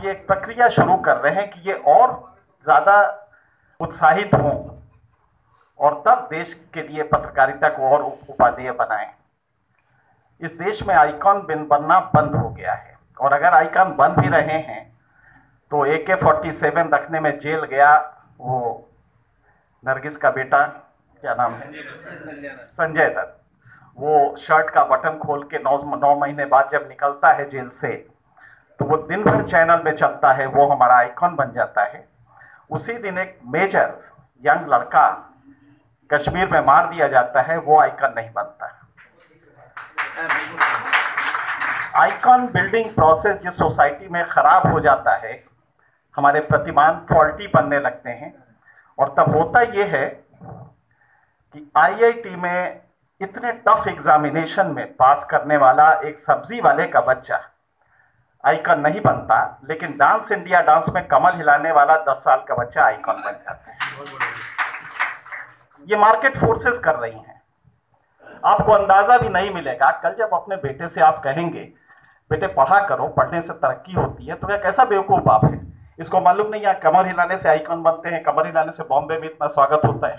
आप ये एक प्रक्रिया शुरू कर रहे हैं कि ये और ज़्यादा उत्साहित हों और तब देश के लिए पत्रकारिता को और उपादेय बनाएँ। इस देश में आइकॉन बिन बनना बंद हो गया है और अगर आइकॉन बन भी रहे हैं तो ए के फोर्टी सेवन रखने में जेल गया वो नरगिस का बेटा क्या नाम है? संजय दत्त। वो शर्ट का बटन खोल के नौ नौ महीने बाद जब निकलता है जेल से तो वो दिन भर चैनल में चलता है, वो हमारा आइकॉन बन जाता है। उसी दिन एक मेजर यंग लड़का कश्मीर में मार दिया जाता है, वो आइकॉन नहीं बनता। आइकॉन बिल्डिंग प्रोसेस जिस सोसाइटी में खराब हो जाता है, हमारे प्रतिमान फॉल्टी बनने लगते हैं। और तब होता यह है कि आईआईटी में इतने टफ एग्जामिनेशन में पास करने वाला एक सब्ज़ी वाले का बच्चा आइकन नहीं बनता, लेकिन डांस इंडिया डांस में कमर हिलाने वाला दस साल का बच्चा आइकन बन जाता है। ये मार्केट फोर्सेस कर रही हैं। आपको अंदाज़ा भी नहीं मिलेगा। कल जब अपने बेटे से आप कहेंगे, बेटे, पढ़ा करो, पढ़ने से तरक्की होती है तो यह कैसा बेवकूफ़ बाप है? इसको मालूम नहीं है कमर हिलाने से आइकन बनते हैं कमर हिलाने से बॉम्बे में इतना स्वागत होता है।